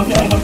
okay.